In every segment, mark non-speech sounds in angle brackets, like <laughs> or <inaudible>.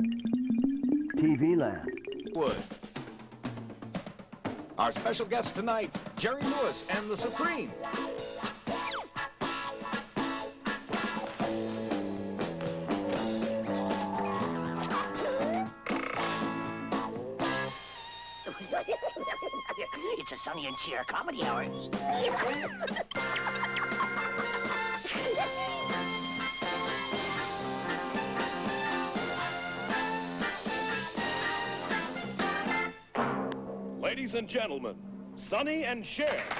TV Land. Wood. Our special guest tonight, Jerry Lewis and the Supreme. <laughs> it's a Sonny and Cher comedy hour. <laughs> Ladies and gentlemen, Sonny and Cher.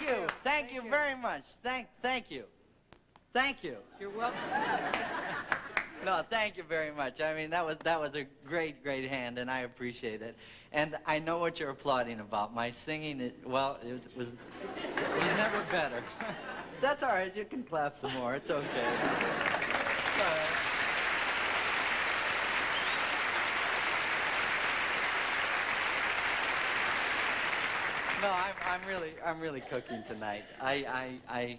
Thank you. Thank you very much. Thank, thank you. Thank you. You're welcome. <laughs> No, thank you very much. I mean, that was that was a great, great hand, and I appreciate it. And I know what you're applauding about. My singing, it, well, it was, it was never better. <laughs> That's all right. You can clap some more. It's okay. It's all right. No, I'm, I'm really, I'm really cooking tonight. I, I, I,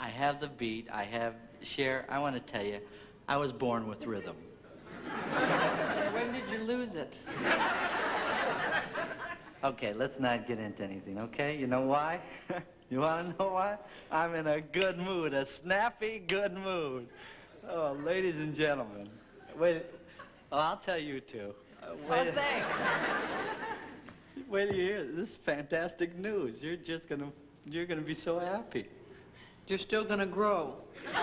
I have the beat. I have Cher. I want to tell you, I was born with rhythm. When did you lose it? <laughs> Okay, let's not get into anything, okay? You know why? <laughs> you want to know why? I'm in a good mood, a snappy good mood. Oh, ladies and gentlemen. Wait, oh, I'll tell you too. Uh, wait, Oh, thanks. <laughs> wait till you hear this is fantastic news. You're just gonna, you're gonna be so happy. You're still gonna grow. All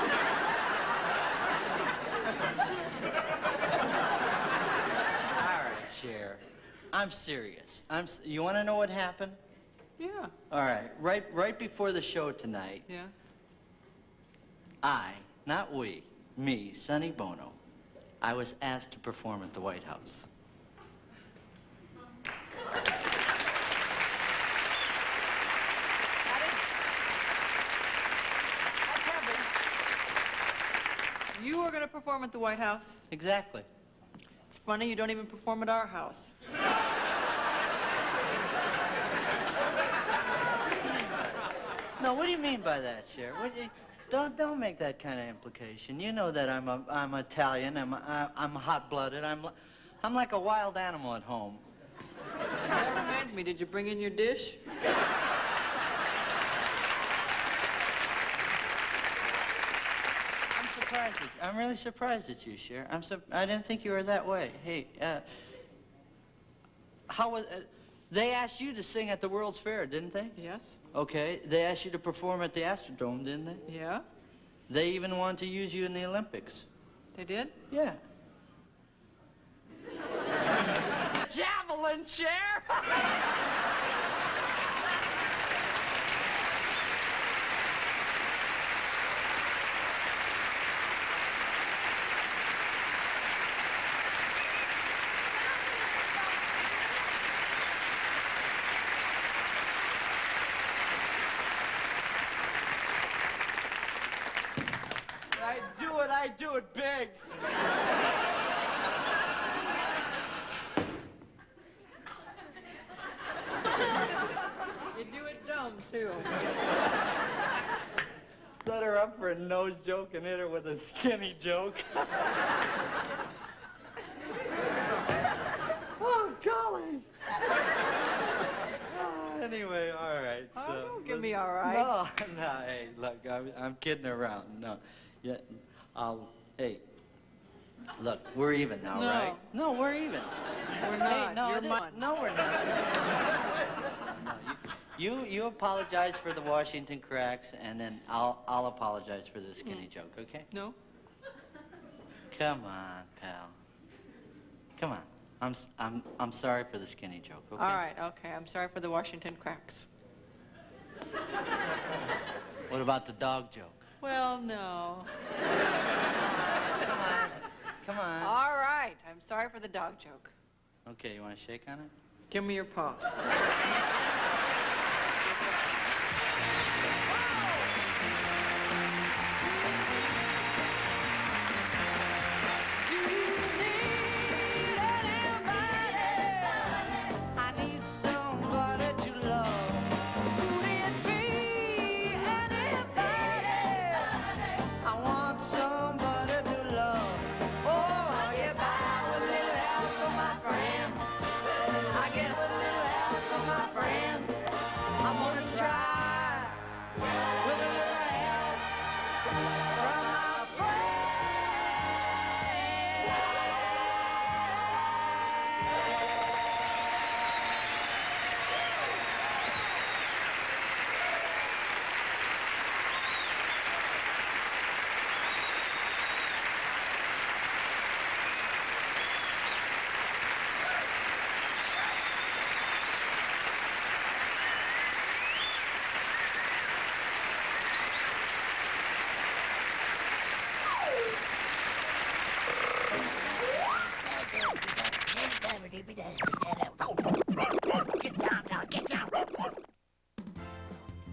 right, Cher. I'm serious. I'm. You want to know what happened? Yeah. All right. Right, right before the show tonight, Yeah. I, not we, me, Sonny Bono, I was asked to perform at the White House. Were gonna perform at the White House. Exactly. It's funny you don't even perform at our house. No, what do you mean by that, Cher? You, don't don't make that kind of implication. You know that I'm a, I'm Italian. I'm I, I'm hot-blooded. I'm I'm like a wild animal at home. That reminds me, did you bring in your dish? I'm surprised at. I'm really surprised at you, Cher. I'm sur- I didn't think you were that way. Hey, uh, how was? Uh, they asked you to sing at the World's Fair, didn't they? Yes. Okay. They asked you to perform at the Astrodome, didn't they? Yeah. They even wanted to use you in the Olympics. They did? Yeah. <laughs> Javelin! Apple <laughs> and Cher. I do it, I do it big. You do it dumb, too. Set her up for a nose joke and hit her with a skinny joke. oh, golly. Ah, anyway, all right. Oh, so, don't give me all right. <laughs> No, no, hey, look, I'm, I'm kidding around. No, yeah, I'll, hey, look, we're even now, No. right? No, we're even. <laughs> We're Hey, not. no, You're it is- mine. no, we're not. No, you, you, you apologize for the Washington cracks, and then I'll, I'll apologize for the skinny mm. joke, okay? No? Come on, pal. Come on. I'm, I'm, I'm sorry for the skinny joke, okay? All right, okay. I'm sorry for the Washington cracks. What about the dog joke? Well, no. Come on. Come on. All right. I'm sorry for the dog joke. Okay, you want to shake on it? Give me your paw.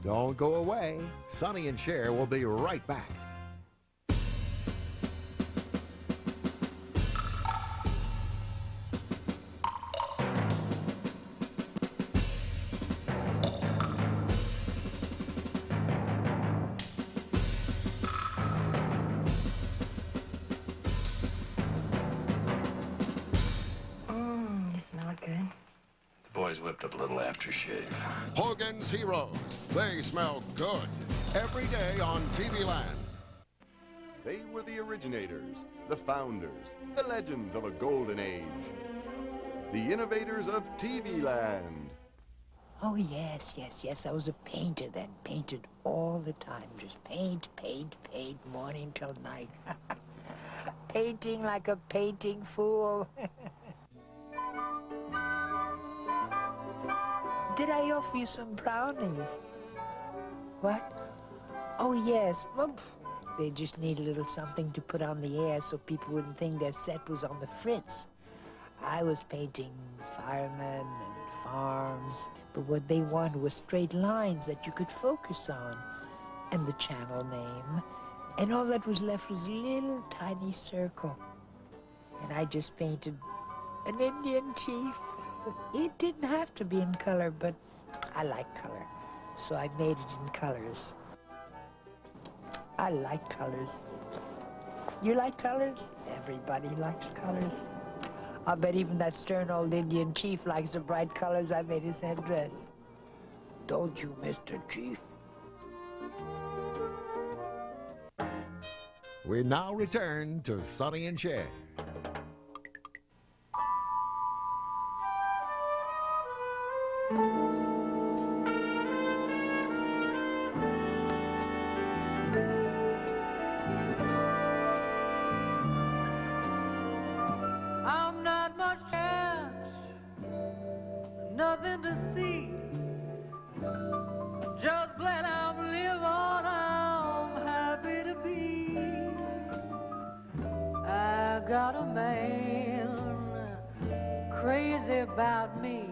Don't go away. Sonny and Cher will be right back. Of a golden age. The innovators of TV Land. Oh, yes, yes, yes. I was a painter then. Painted all the time. Just paint, paint, paint, morning till night. <laughs> Painting like a painting fool. <laughs> Did I offer you some brownies? What? Oh, yes. Well, they just need a little something to put on the air so people wouldn't think their set was on the fritz. I was painting firemen and farms, but what they wanted was straight lines that you could focus on, and the channel name, and all that was left was a little tiny circle. And I just painted an Indian chief. It didn't have to be in color, but I like color, so I made it in colors. I like colors. You like colors? Everybody likes colors. I bet even that stern old Indian chief likes the bright colors I made his headdress. Don't you, Mr. Chief? We now return to Sonny and Cher. about a man crazy about me.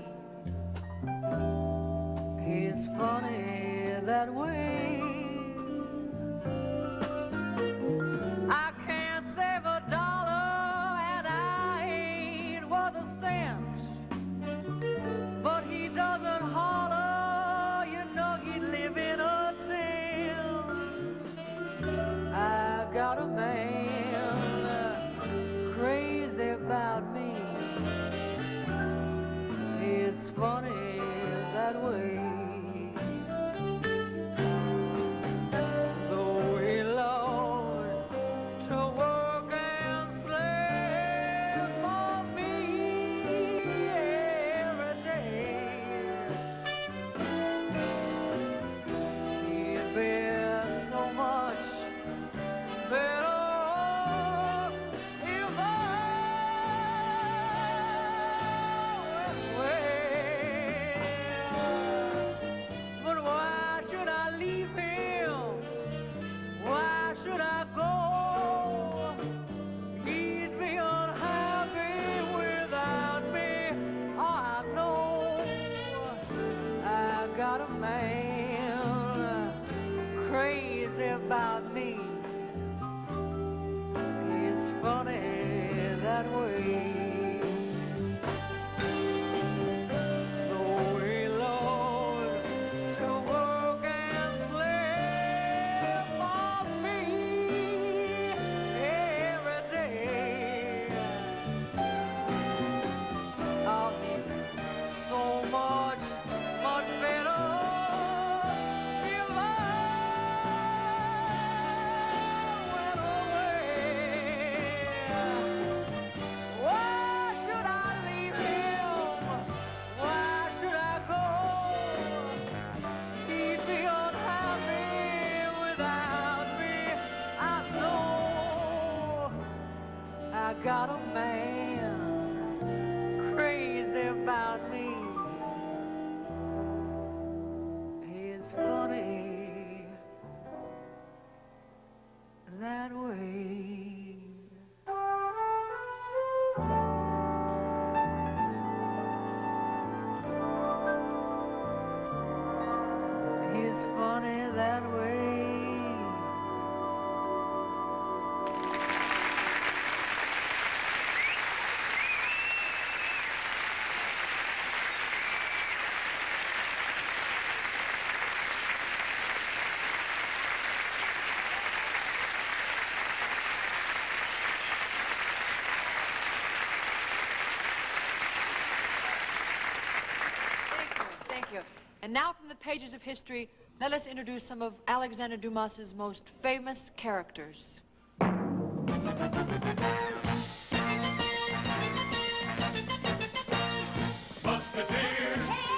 And now from the pages of history, let us introduce some of Alexander Dumas' most famous characters. Musketeers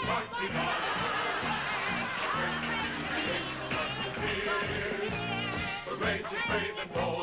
marching on. Musketeers, the rage is.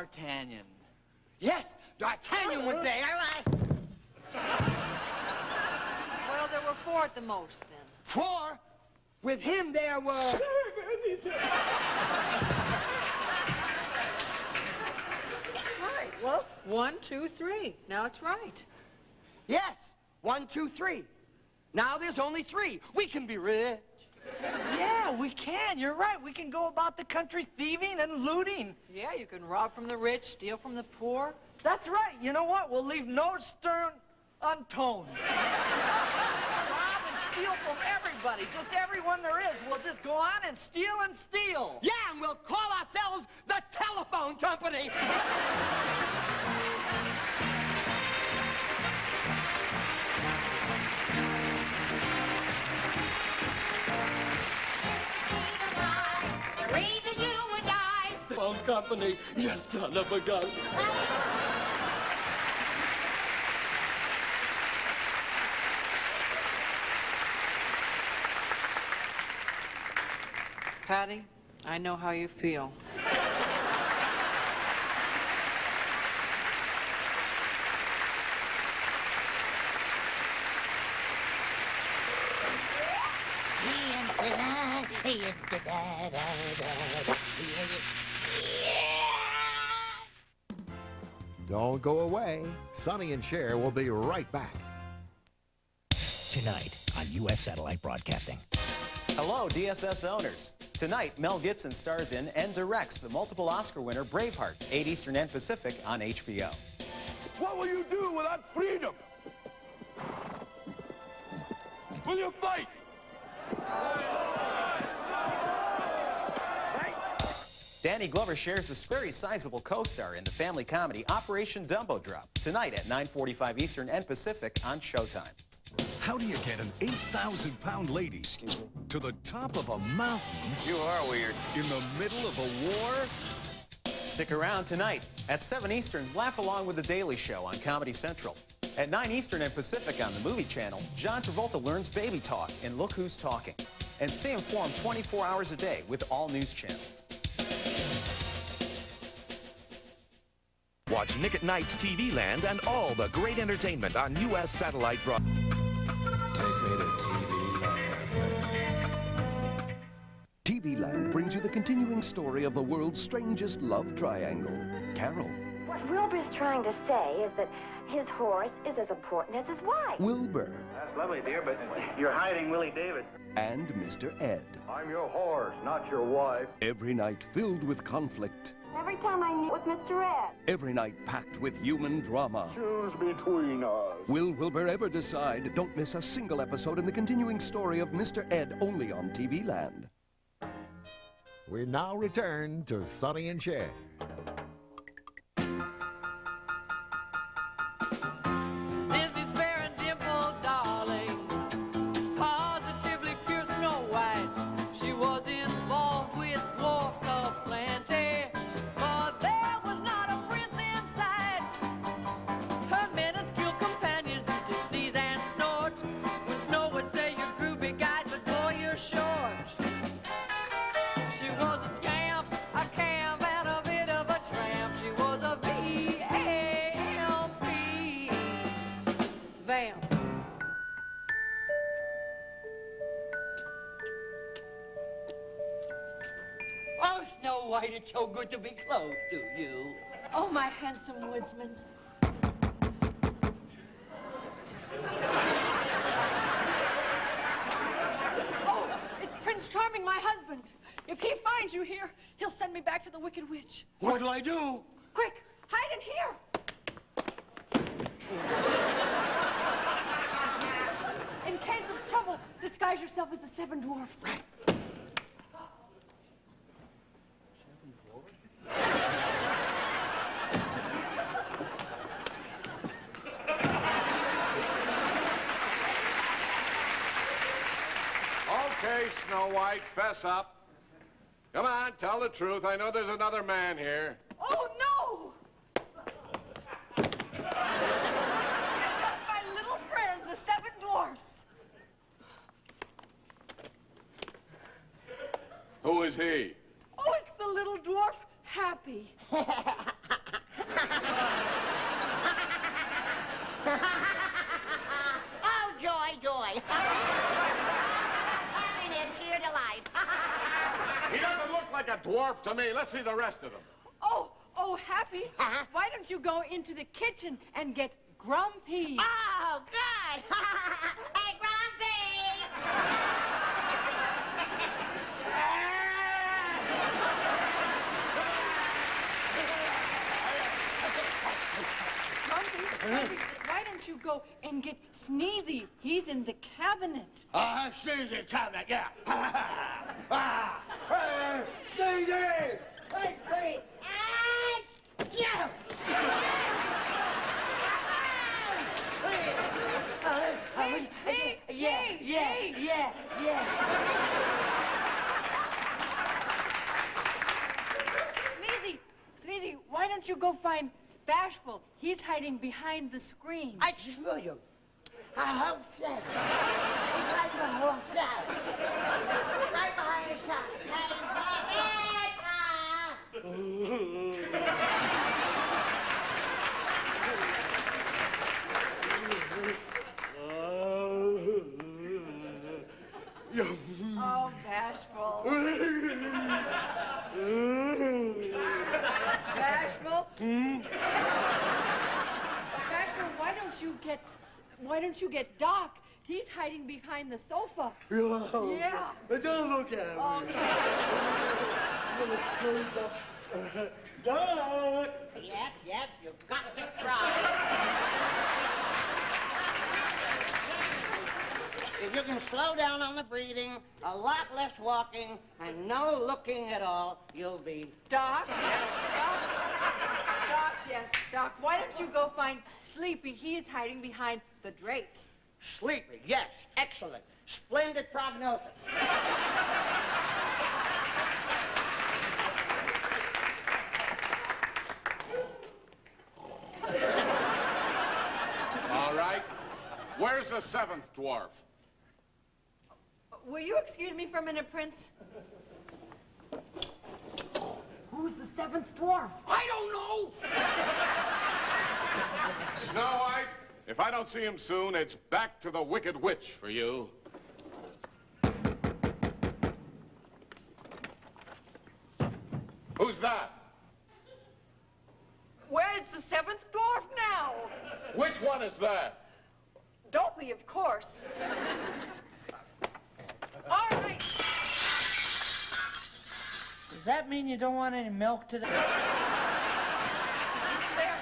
D'Artagnan. Yes, D'Artagnan was there. <laughs> well, there were four at the most, then. Four? With him there were... <laughs> right, well, one, two, three. Now it's right. Yes, one, two, three. Now there's only three. We can be rid... Yeah, we can. You're right. We can go about the country thieving and looting. Yeah, you can rob from the rich, steal from the poor. That's right. You know what? We'll leave no stone unturned. <laughs> rob and steal from everybody. Just everyone there is. We'll just go on and steal and steal. Yeah, and we'll call ourselves the telephone company. <laughs> company, you son of a gun. Patty, I know how you feel. Don't go away. Sonny and Cher will be right back. Tonight on U.S. Satellite Broadcasting. Hello, DSS owners. Tonight, Mel Gibson stars in and directs the multiple Oscar winner Braveheart, 8 Eastern and Pacific on HBO. What will you do without freedom? Will you fight? Danny Glover shares a very sizable co-star in the family comedy Operation Dumbo Drop, tonight at 9.45 Eastern and Pacific on Showtime. How do you get an 8,000 pound lady to the top of a mountain? You are weird. In the middle of a war? Stick around tonight. At 7 Eastern, laugh along with The Daily Show on Comedy Central. At 9 Eastern and Pacific on the Movie Channel, John Travolta learns baby talk in Look Who's Talking. And stay informed 24 hours a day with All News Channel. Watch Nick at Night's TV Land and all the great entertainment on U.S. Satellite broadcast. Take me to TV Land. TV Land brings you the continuing story of the world's strangest love triangle. Carol, What Wilbur's trying to say is that his horse is as important as his wife. Wilbur, That's lovely, dear, but you're hiding Willie Davis. and Mr. Ed. I'm your horse, not your wife. Every night filled with conflict. Every time I meet with Mr. Ed. Every night packed with human drama. Choose between us. Will Wilbur ever decide? Don't miss a single episode in the continuing story of Mr. Ed only on TV Land. We now return to Sonny and Cher. Good to be close to you. Oh, my handsome woodsman. Oh, it's Prince Charming, my husband. If he finds you here, he'll send me back to the Wicked Witch. What'll I do? Quick, hide in here. In case of trouble, disguise yourself as the Seven Dwarfs. Okay, Snow White, fess up. Come on, tell the truth. I know there's another man here. Oh, no! my little friends, the Seven Dwarfs. Who is he? Oh, it's the little dwarf, Happy. <laughs> oh, joy, joy. Happiness, sheer delight. He doesn't look like a dwarf to me. Let's see the rest of them. Oh, oh, Happy. Why don't you go into the kitchen and get grumpy? Oh, good. <laughs> hey, Grumpy! Grumpy, Grumpy, why don't you go and get Sneezy? He's in the cabinet. Ah, Sneezy cabinet, yeah. <laughs> hey! Hey, yeah, yeah, yeah, yeah. Sneezy, why don't you go find Bashful? He's hiding behind the screen. I smell you. I hope so. He's right behind the shot. Right behind the shot. Oh, Bashful. Bashful? Bashful, why don't you get, why don't you get Doc? He's hiding behind the sofa. Yeah. Yeah. Don't look at Oh, me. Doc! Yes, yes, you've got to try. If you can slow down on the breathing, a lot less walking, and no looking at all, you'll be Doc? Doc? Doc, yes, Doc. Why don't you go find Sleepy? He is hiding behind the drapes. sleepy. Yes, excellent. Splendid prognosis. All right. Where's the seventh dwarf? Will you excuse me for a minute, Prince? Who's the seventh dwarf? I don't know! Snow White, if I don't see him soon, it's back to the Wicked Witch for you. Who's that? Where's the seventh dwarf now? Which one is that? Don't Dopey, of course. All right. Does that mean you don't want any milk today? There.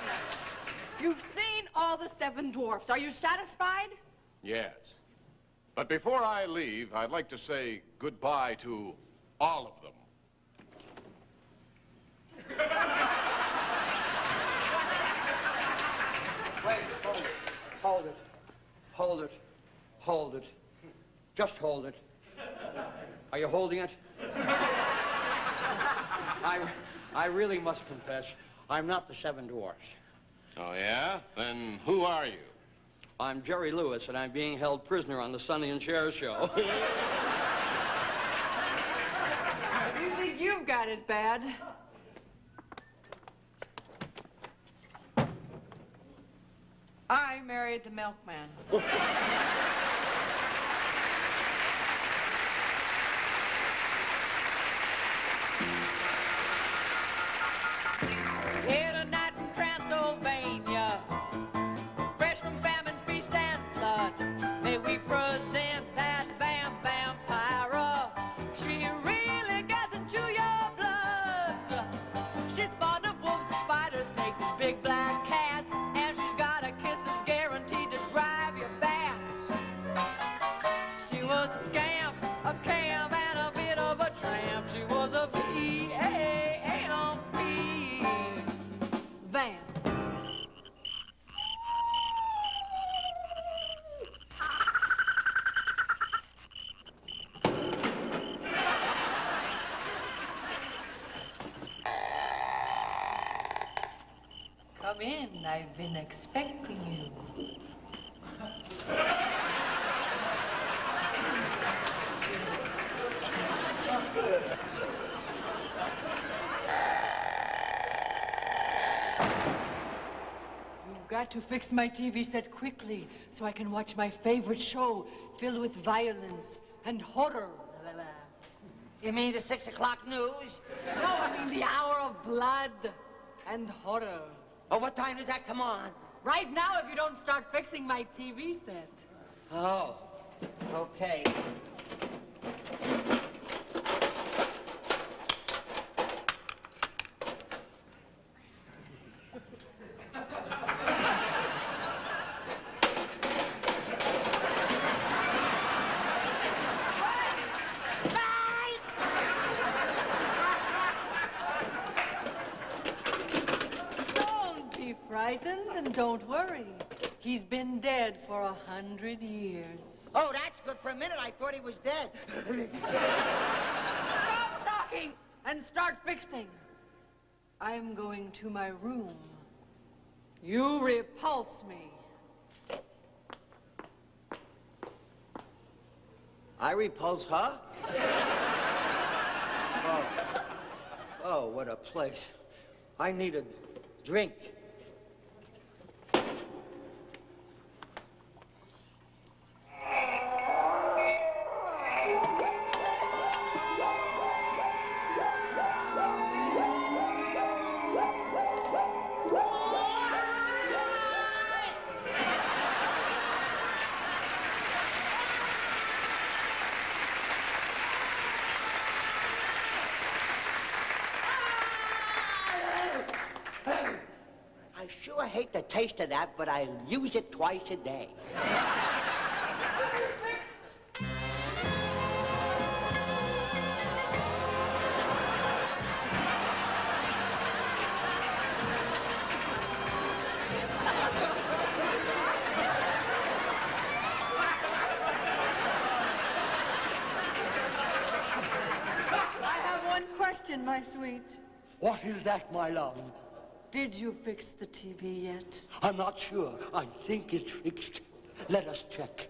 You've seen all the seven dwarfs. Are you satisfied? Yes. But before I leave, I'd like to say goodbye to all of them. Wait, hold it. Hold it. Hold it. Hold it. Just hold it. Are you holding it? I, I really must confess, I'm not the Seven Dwarfs. Oh, yeah? Then who are you? I'm Jerry Lewis, and I'm being held prisoner on the Sonny and Cher show. <laughs> You think you've got it bad? I married the milkman. <laughs> got to fix my TV set quickly so I can watch my favorite show filled with violence and horror. You mean the six o'clock news? No, I mean the hour of blood and horror. Oh, what time does that come on? Right now, if you don't start fixing my TV set. Oh, okay. Don't be frightened and don't worry. He's been dead for a hundred years. Oh, that's good. For a minute, I thought he was dead. <laughs> Stop talking and start fixing. I'm going to my room. You repulse me. I repulse her? oh. oh, what a place. I need a drink. Taste of that, but I use it twice a day. I have one question, my sweet. What is that, my love? Did you fix the TV yet? I'm not sure. I think it's fixed. Let us check.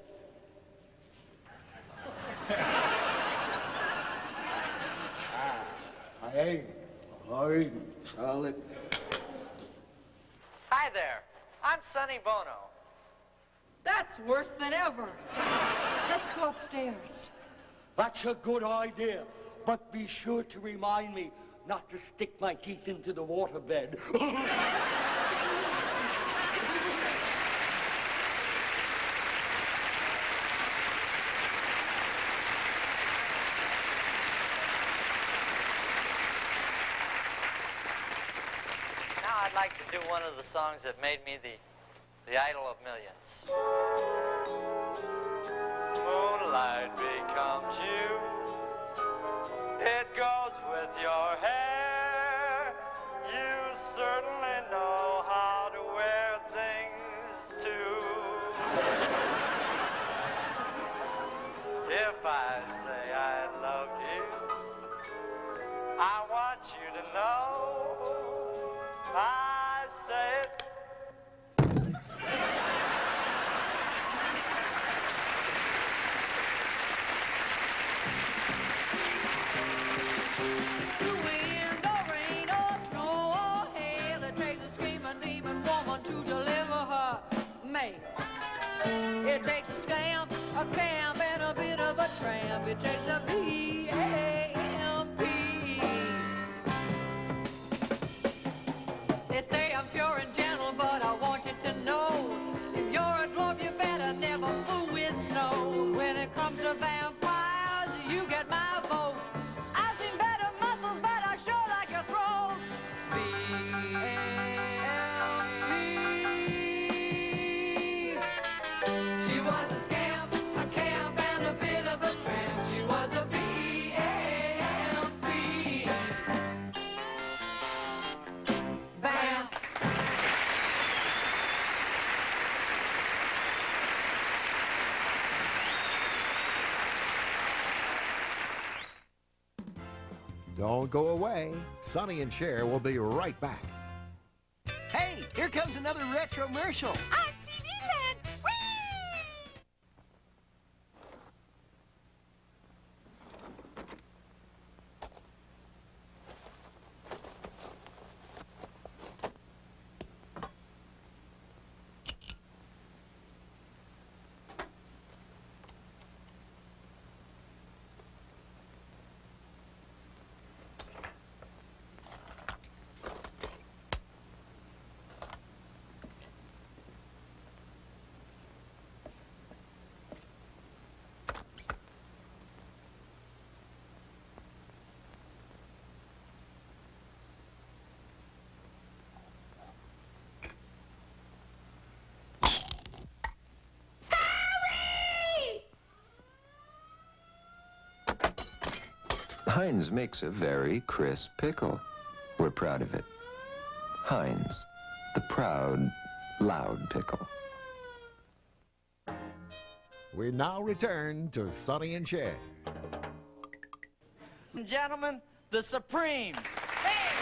I ain't. I solid. Hi there. I'm Sonny Bono. That's worse than ever. Let's go upstairs. That's a good idea. But be sure to remind me not to stick my teeth into the waterbed. Now <laughs> I'd like to do one of the songs that made me the, the idol of millions. Moonlight becomes you. It goes with your hair. It takes a scamp, a camp, and a bit of a tramp. It takes a B-A-M-P. Don't go away. Sonny and Cher will be right back. Hey, here comes another retro commercial. On TV Land. Heinz makes a very crisp pickle. We're proud of it. Heinz, the proud, loud pickle. We now return to Sonny and Cher. Gentlemen, the Supremes. Jomo.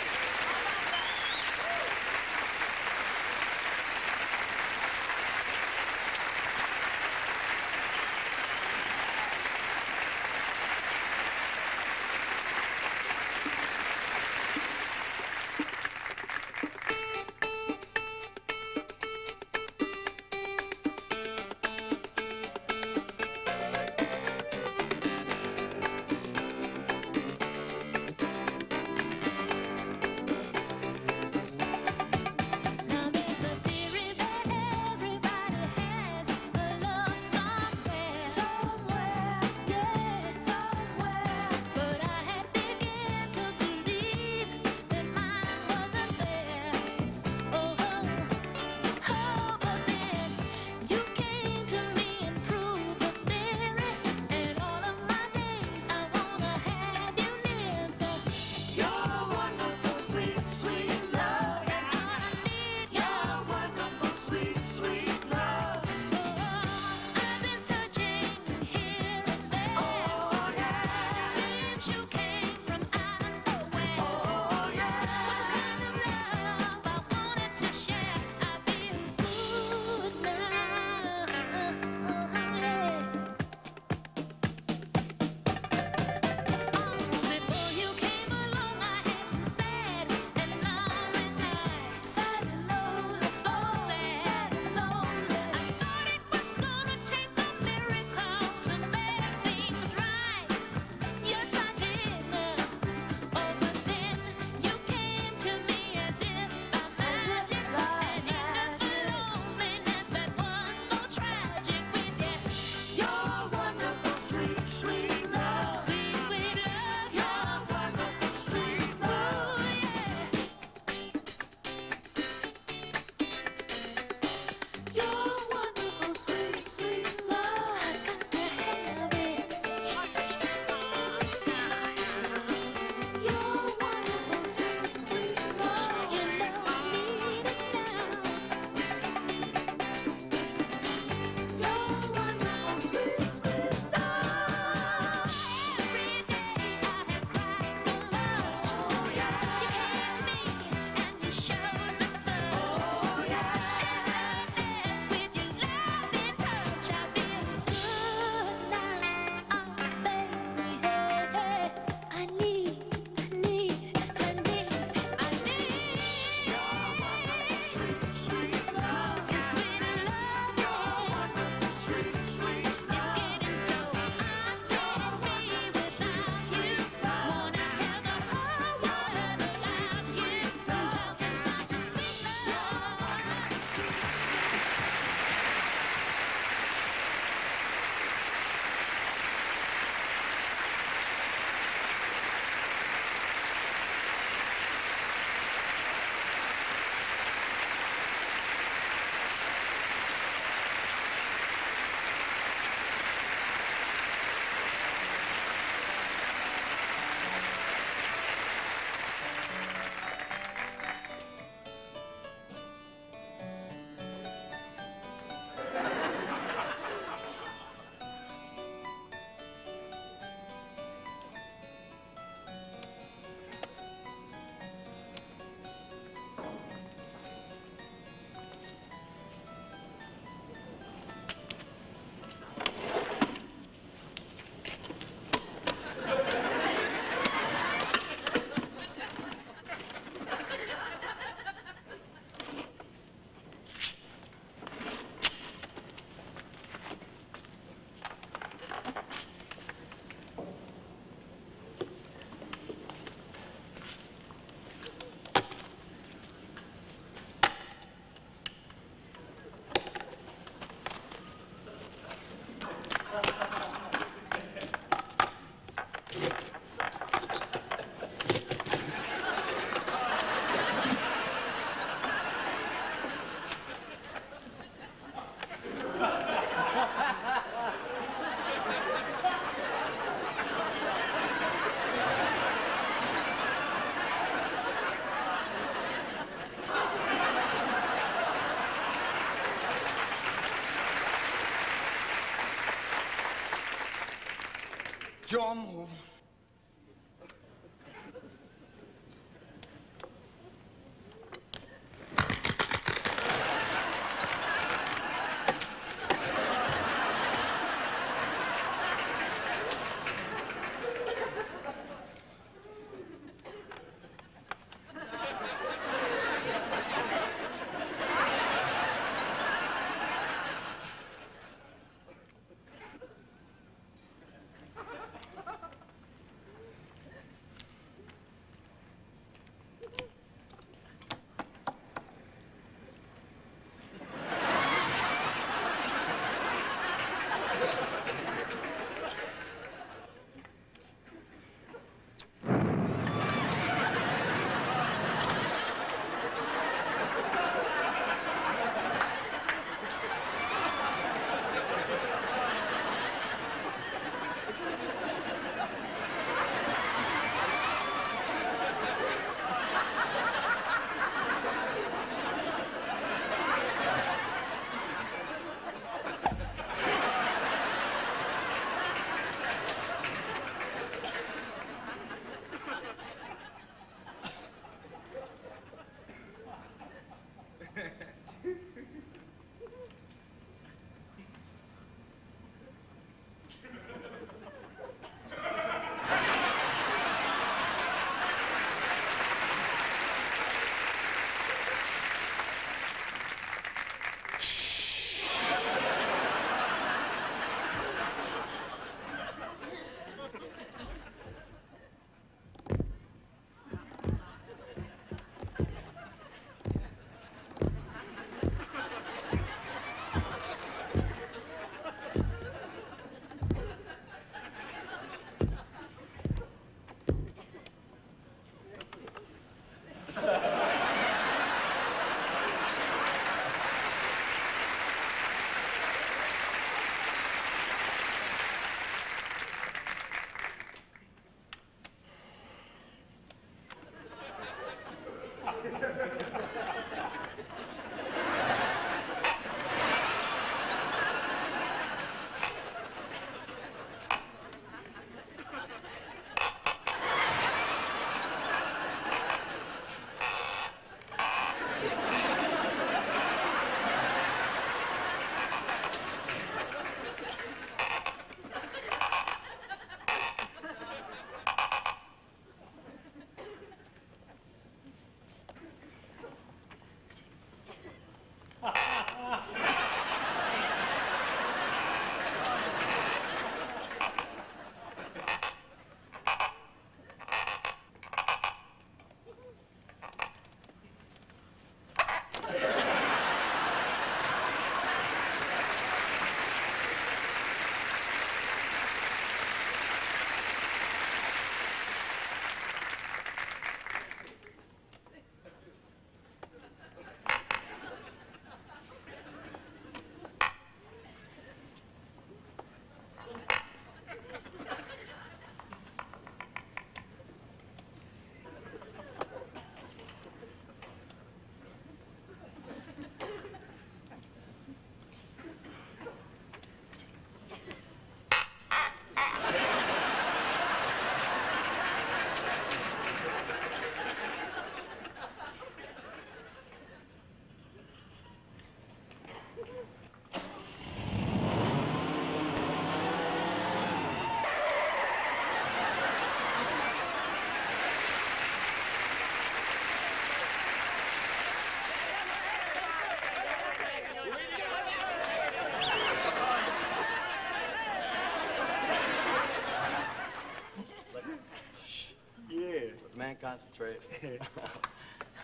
Concentrate.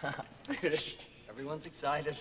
<laughs> Everyone's excited.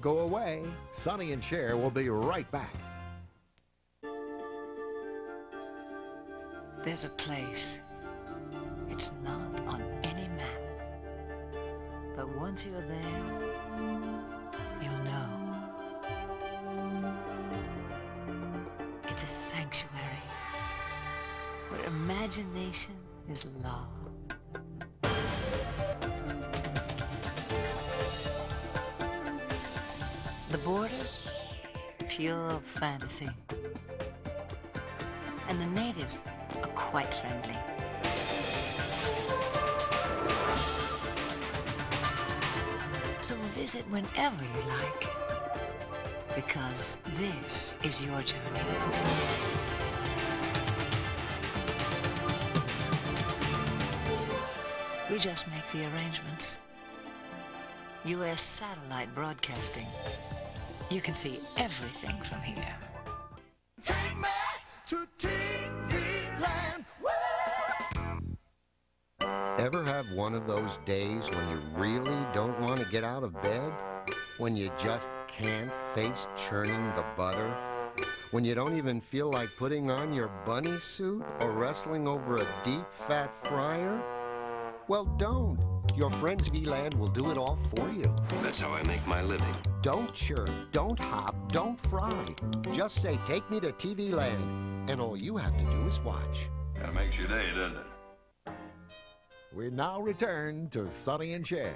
Don't go away. Sonny and Cher will be right back. There's a place. And the natives are quite friendly. So visit whenever you like, because this is your journey. We just make the arrangements. U.S. satellite broadcasting. You can see everything from here. Those days when you really don't want to get out of bed? When you just can't face churning the butter? When you don't even feel like putting on your bunny suit or wrestling over a deep fat fryer? Well, don't. Your friends TV Land will do it all for you. That's how I make my living. Don't churn, don't hop, don't fry. Just say, take me to TV Land. And all you have to do is watch. That makes your day, doesn't it? We now return to Sonny and Cher.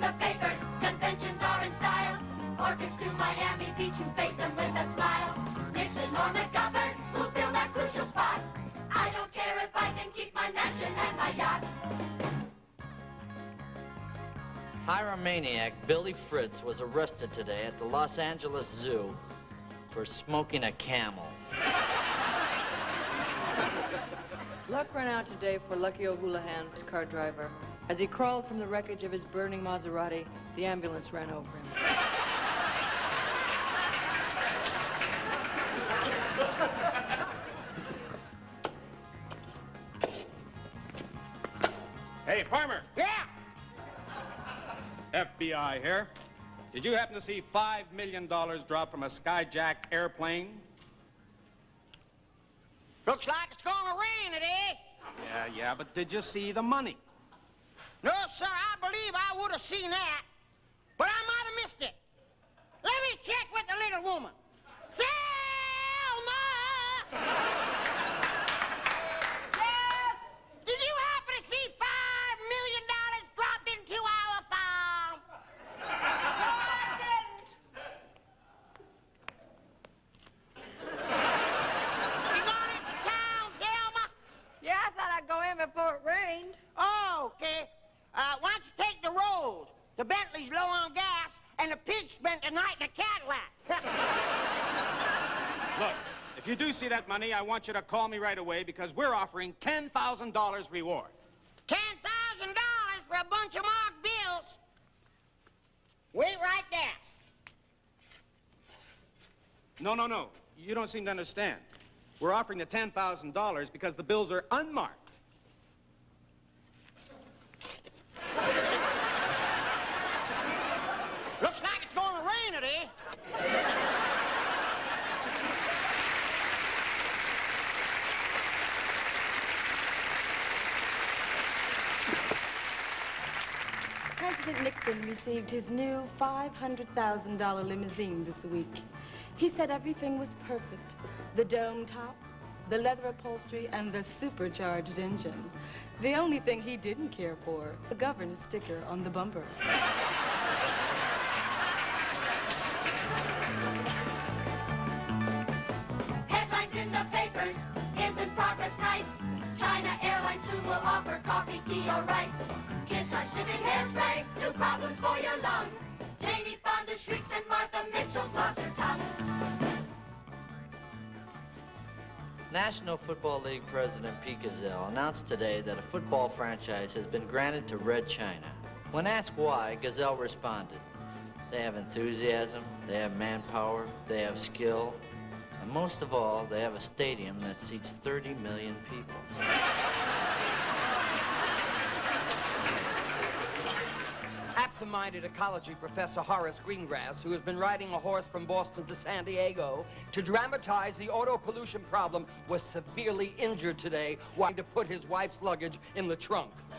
the papers, conventions are in style. Orchids to Miami Beach, you face them with a smile. Nixon or McGovern, who fill that crucial spot? I don't care if I can keep my mansion and my yacht. Pyromaniac Billy Fritz was arrested today at the Los Angeles Zoo for smoking a camel. Luck ran out today for Lucky O'Houlihan's car driver. As he crawled from the wreckage of his burning Maserati, the ambulance ran over him. Hey, Farmer. Yeah. FBI here. Did you happen to see $5 million drop from a skyjack airplane? Looks like it's gonna rain today. Yeah, yeah, but did you see the money? No, sir, I believe I would have seen that, but I might have missed it. Let me check with the little woman. Selma! yes? Did you happen to see five million dollars drop into our farm? No, I didn't. You gone into town, Selma? Yeah, I thought I'd go in before it rained. Oh, okay. Uh, why don't you take the road? The Bentley's low on gas, and the pig spent the night in a Cadillac. <laughs> Look, if you do see that money, I want you to call me right away because we're offering $10,000 reward. Ten thousand dollars for a bunch of marked bills. Wait right there. No, no, no. You don't seem to understand. We're offering the $10,000 because the bills are unmarked. Looks like it's gonna rain today. President Nixon received his new $500,000 limousine this week. He said everything was perfect. The dome top, the leather upholstery, and the supercharged engine. The only thing he didn't care for, the McGovern sticker on the bumper. Headlines in the papers. Isn't progress nice? China Airlines soon will offer coffee, tea, or rice. Hairspray. New problems for your lung. Janie Fonda shrieks and Martha Mitchell's lost her tongue. National Football League President Pete Rozelle announced today that a football franchise has been granted to Red China. When asked why, Rozelle responded, they have enthusiasm, they have manpower, they have skill, and most of all, they have a stadium that seats 30 million people. <laughs> Absent-minded ecology professor Horace Greengrass, who has been riding a horse from Boston to San Diego to dramatize the auto pollution problem, was severely injured today while to put his wife's luggage in the trunk. <laughs>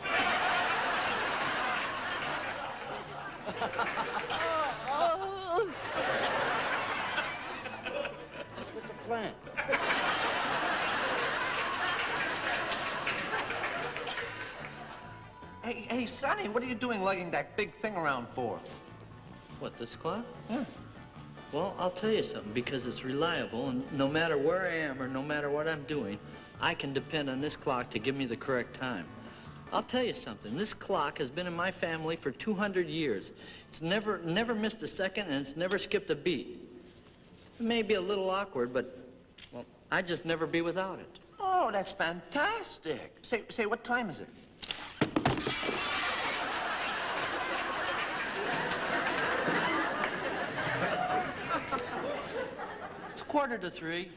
What's with the plan? Hey, hey, Sonny, what are you doing lugging that big thing around for? What, this clock? Yeah. Well, I'll tell you something, because it's reliable, and no matter where I am or no matter what I'm doing, I can depend on this clock to give me the correct time. I'll tell you something, this clock has been in my family for 200 years. It's never, never missed a second, and it's never skipped a beat. It may be a little awkward, but, well, I'd just never be without it. Oh, that's fantastic. Say, say, what time is it? Quarter to three.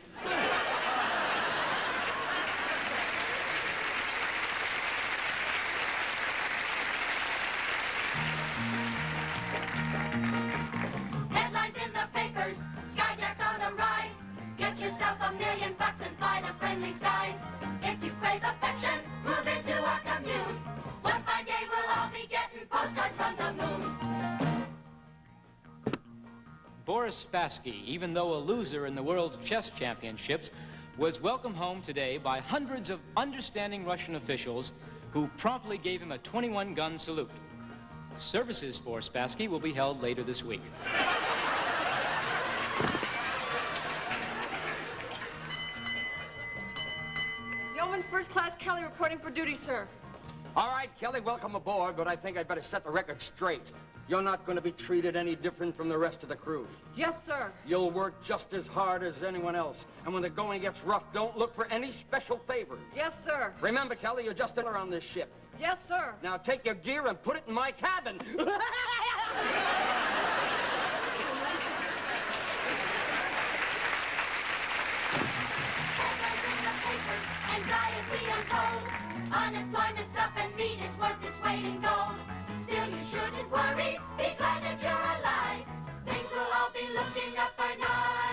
Even though a loser in the World Chess Championships, was welcomed home today by hundreds of understanding Russian officials who promptly gave him a 21-gun salute. Services for Spassky will be held later this week. Yeoman First Class Kelly reporting for duty, sir. All right, Kelly, welcome aboard, but I think I'd better set the record straight. You're not going to be treated any different from the rest of the crew. Yes, sir. You'll work just as hard as anyone else. And when the going gets rough, don't look for any special favors. Yes, sir. Remember, Kelly, you're just in on this ship. Yes, sir. Now take your gear and put it in my cabin. <laughs> Anxiety untold. Unemployment's up and need is worth its weight in gold. Still, you shouldn't worry. Be glad that you're alive. Things will all be looking up by 1995.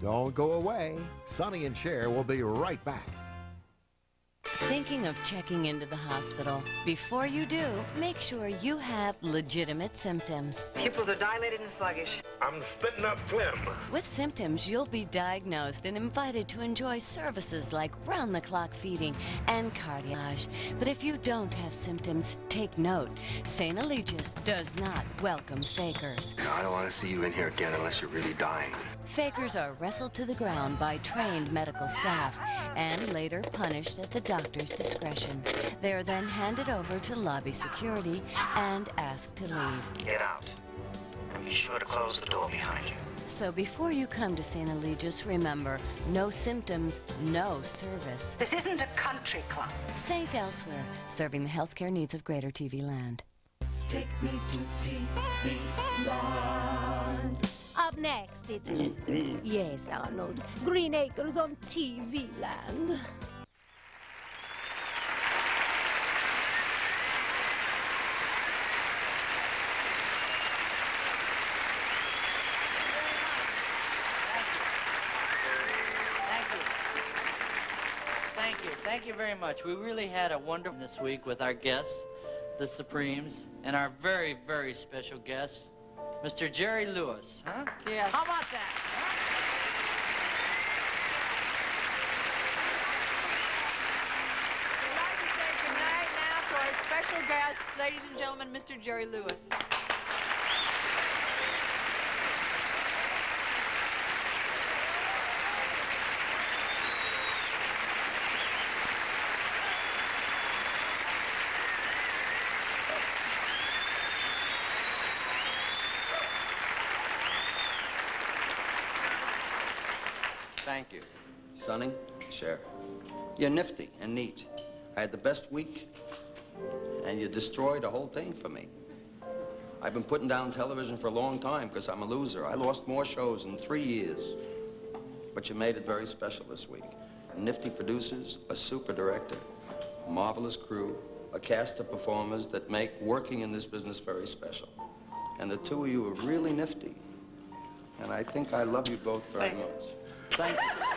Don't go away. Sonny and Cher will be right back. Thinking of checking into the hospital? Before you do, make sure you have legitimate symptoms. Pupils are dilated and sluggish. I'm spitting up phlegm. With symptoms, you'll be diagnosed and invited to enjoy services like round the clock feeding and cardiage. But if you don't have symptoms, take note St. Eligius does not welcome fakers. I don't want to see you in here again unless you're really dying. Fakers are wrestled to the ground by trained medical staff and later punished at the doctor's discretion. They are then handed over to lobby security and asked to leave. Get out. And be sure to close the door behind you. So before you come to St. Eligius, remember, no symptoms, no service. This isn't a country club. St. Elsewhere, serving the healthcare needs of Greater TV Land. Take me to TV Land. Up next, it's. <clears throat> yes, Arnold. Green Acres on TV Land. Thank you. Thank you. Very much. We really had a wonderful this week with our guests, the Supremes, and our very, very special guest, Mr. Jerry Lewis. Huh? Yeah. How about that? We'd like to say goodnight now to our special guest, ladies and gentlemen, Mr. Jerry Lewis. Thank you. Sonny, Cher, you're nifty and neat. I had the best week, and you destroyed the whole thing for me. I've been putting down television for a long time because I'm a loser. I lost more shows in three years. But you made it very special this week. Nifty producers, a super director, a marvelous crew, a cast of performers that make working in this business very special. And the two of you are really nifty. And I think I love you both very Thanks. much. Thank you.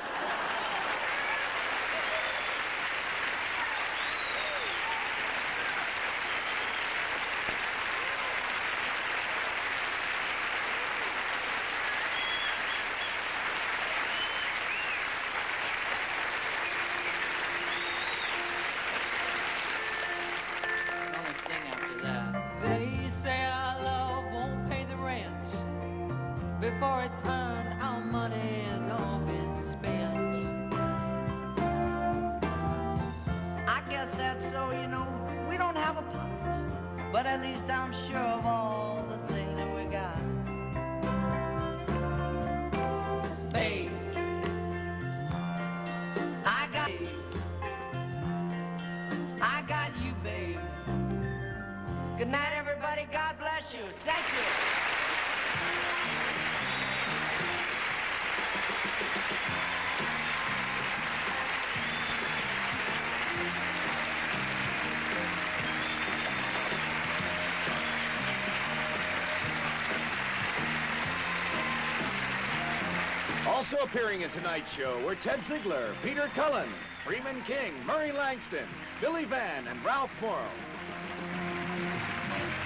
Also appearing in tonight's show were Ted Zeigler, Peter Cullen, Freeman King, Murray Langston, Billy Van, and Ralph Morrow.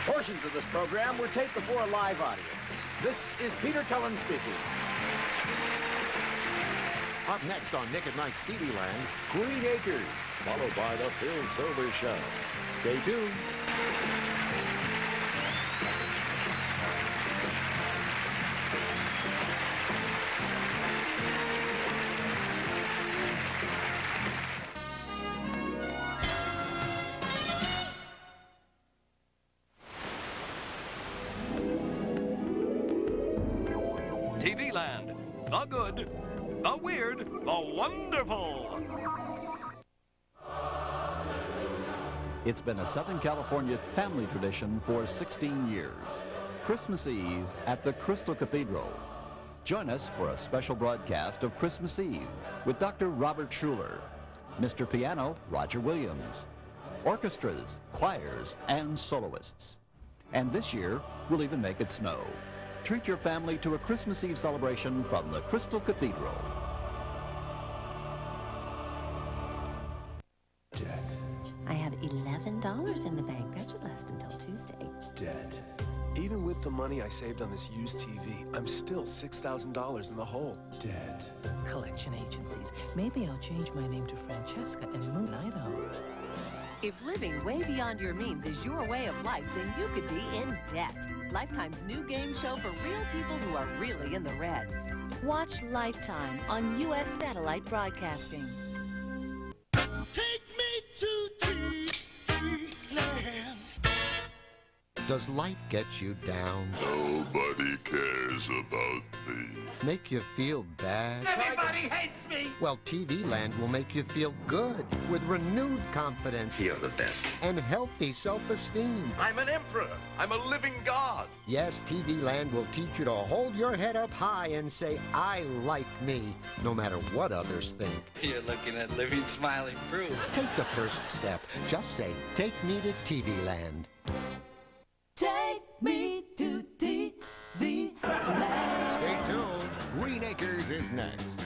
Portions of this program were taped before a live audience. This is Peter Cullen speaking. Up next on Nick at Night's TV Land, Green Acres, followed by The Phil Silver Show. Stay tuned. It's been a Southern California family tradition for 16 years. Christmas Eve at the Crystal Cathedral. Join us for a special broadcast of Christmas Eve with Dr. Robert Schuller, Mr. Piano, Roger Williams, orchestras, choirs, and soloists. And this year, we'll even make it snow. Treat your family to a Christmas Eve celebration from the Crystal Cathedral. $11 in the bank. That should last until Tuesday. Debt. Even with the money I saved on this used TV, I'm still $6,000 in the hole. Debt. Collection agencies. Maybe I'll change my name to Francesca and move to Idaho. If living way beyond your means is your way of life, then you could be in debt. Lifetime's new game show for real people who are really in the red. Watch Lifetime on U.S. Satellite Broadcasting. Take me to TV Does life get you down? Nobody cares about me. Make you feel bad? Everybody hates me. Well, TV Land will make you feel good with renewed confidence. You're the best. And healthy self-esteem. I'm an emperor. I'm a living god. Yes, TV Land will teach you to hold your head up high and say, I like me, no matter what others think. You're looking at living, smiling proof. Take the first step. Just say, take me to TV Land. Take me to TV land. Stay tuned. Green Acres is next.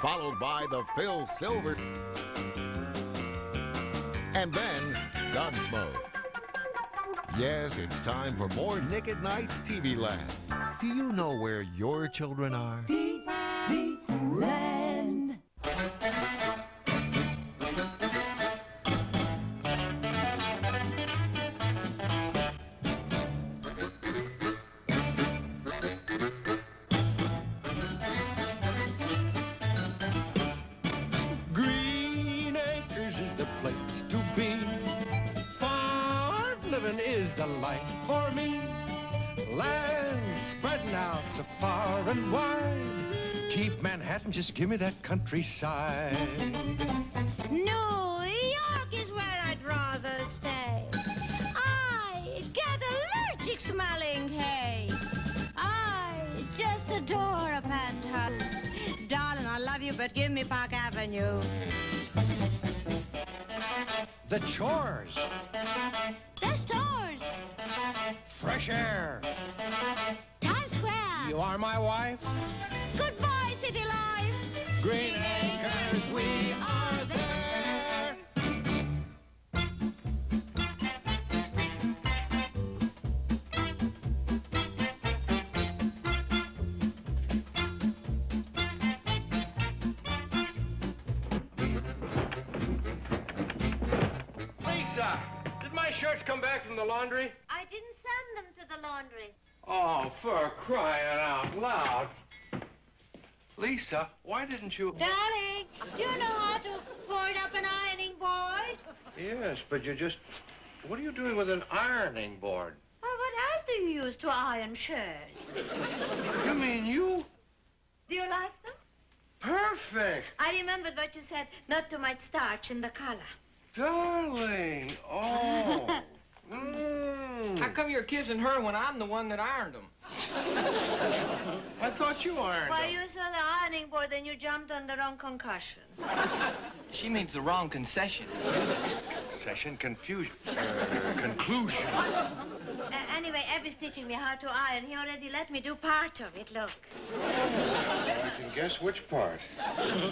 Followed by the Phil Silver. And then Gunsmoke. Yes, it's time for more Nick at Night's TV Land. Do you know where your children are? TV land. Just give me that countryside. New York is where I'd rather stay. I get allergic smelling hay. I just adore a penthouse. Darling, I love you, but give me Park Avenue. The chores, The stores, fresh air. Times Square. You are my wife. Goodbye, city life. Green Acres, we are there. Lisa, did my shirts come back from the laundry? I didn't send them to the laundry. Oh, for crying out loud. Lisa, why didn't you... Darling, do you know how to fold up an ironing board? Yes, but you just... What are you doing with an ironing board? Well, what else do you use to iron shirts? You mean you? Do you like them? Perfect. I remembered what you said, not too much starch in the collar. Darling. Oh. <laughs> Mm. How come you're kissing her when I'm the one that ironed them? <laughs> I thought you ironed Well, them. you saw the ironing board, then you jumped on the wrong concussion. <laughs> She means the wrong concession. Concession? confusion. Uh, conclusion. Uh, anyway, Abby's teaching me how to iron. He already let me do part of it, look. I can guess which part.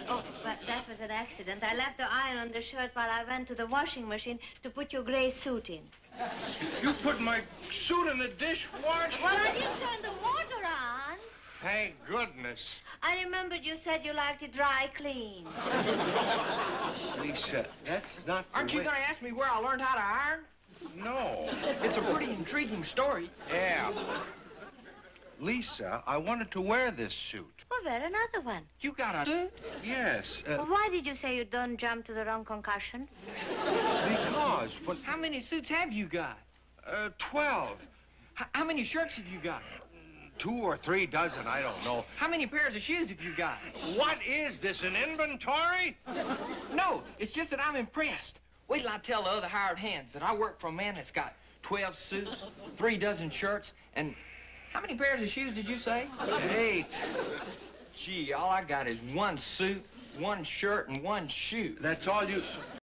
Oh, but that was an accident. I left the iron on the shirt while I went to the washing machine to put your gray suit in. You put my suit in the dishwasher? Well, I didn't turn the water on. thank goodness. I remembered you said you liked it dry clean. Lisa, that's not the Aren't you way- going to ask me where I learned how to iron? No. It's a pretty intriguing story. Yeah. Lisa, I wanted to wear this suit. Well, wear another one. You got a suit? Yes, uh, Well, why did you say you done jump to the wrong concussion? because when... How many suits have you got? Uh, 12. H- how many shirts have you got? Two or three dozen, I don't know. How many pairs of shoes have you got? What is this, an inventory? No, it's just that I'm impressed. Wait till I tell the other hired hands that I work for a man that's got 12 suits, three dozen shirts, and how many pairs of shoes did you say? Eight. Gee, all I got is one suit, one shirt, and one shoe. That's all you...